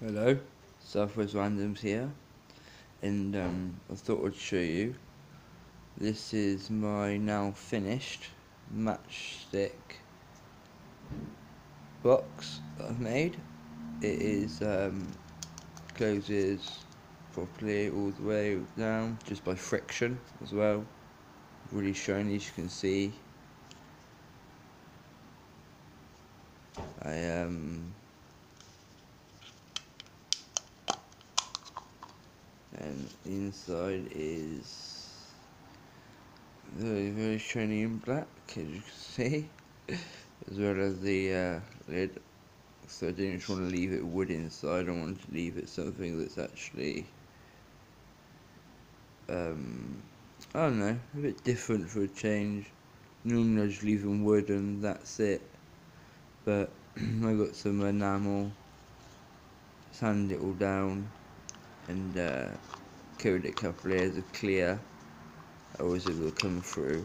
Hello, Southwest Randoms here, and um, I thought I'd show you. This is my now finished matchstick box that I've made. It is um, closes properly all the way down, just by friction as well. Really shiny, as you can see. I um and inside is very very shiny and black as you can see as well as the uh, lid. So I didn't just want to leave it wood inside I wanted to leave it something that's actually um, I don't know a bit different for a change. Normally I just leave them wood and that's it. But I got some enamel sand it all down and uh, coated a couple layers of clear was able to come through.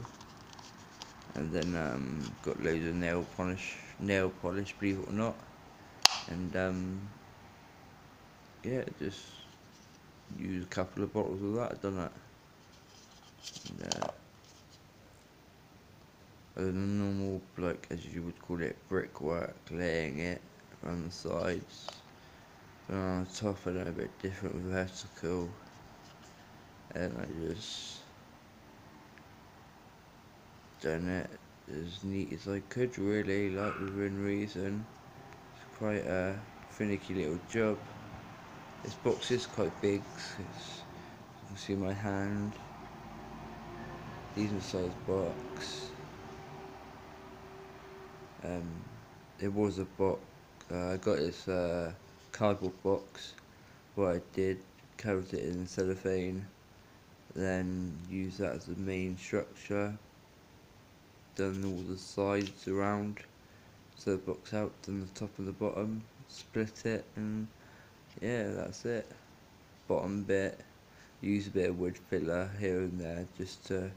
And then um, got loads of nail polish nail polish believe it or not. And um, yeah just use a couple of bottles of that done that. And, uh, a normal like as you would call it brickwork laying it on the sides on top I done a bit different vertical. And I just done it as neat as I could really like within reason. It's quite a finicky little job. This box is quite big you can see my hand. Decent sized box. Um, it was a box uh, I got this uh, cardboard box what I did covered it in cellophane then use that as the main structure done all the sides around so the box out then the top and the bottom split it and yeah that's it. Bottom bit use a bit of wood filler here and there just to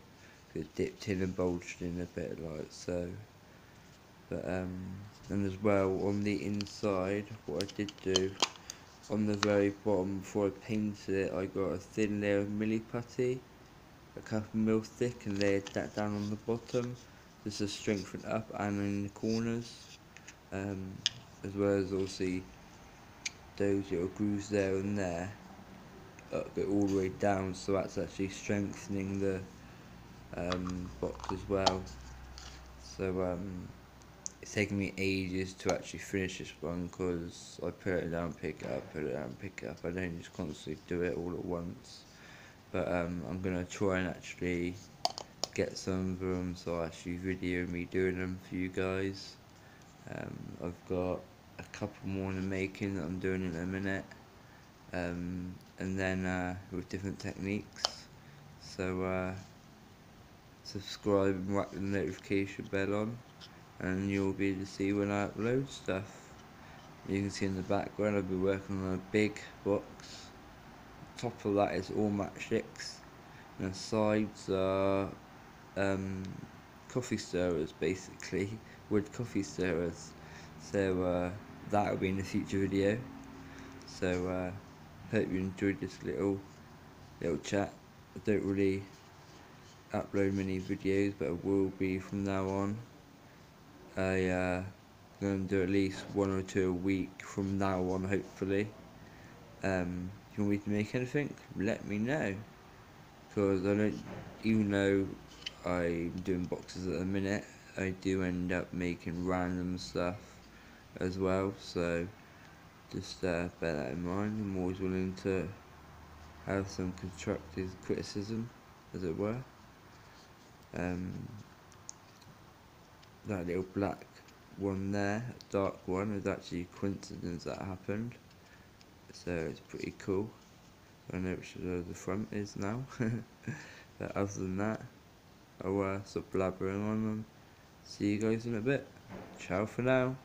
get dipped in and bulged in a bit like so but um and as well on the inside what I did do on the very bottom before I painted it I got a thin layer of milli putty a couple mil thick and layered that down on the bottom just to strengthen up and in the corners. Um, as well as obviously those little grooves there and there up it all the way down so that's actually strengthening the um, box as well. So um, it's taken me ages to actually finish this one because I put it down, pick it up, put it down, pick it up. I don't just constantly do it all at once. But um, I'm going to try and actually get some of them so I actually video me doing them for you guys. Um, I've got a couple more in the making that I'm doing in a minute. Um, and then uh, with different techniques. So uh, subscribe and whack the notification bell on and you'll be able to see when I upload stuff. You can see in the background I've been working on a big box. Top of that is all matchsticks and the sides are um, coffee stirrers basically, wood coffee stirrers. So uh, that will be in a future video. So uh, hope you enjoyed this little little chat. I don't really upload many videos but I will be from now on. I uh, going to do at least one or two a week from now on hopefully. Um, if you want me to make anything? Let me know. Because I don't even though I'm doing boxes at the minute I do end up making random stuff as well. So just uh, bear that in mind. I'm always willing to have some constructive criticism as it were. Um, that little black one there, dark one, is actually a coincidence that happened. So it's pretty cool. I know which the front is now. but other than that, I'll uh, stop blabbering on them. See you guys in a bit. Ciao for now.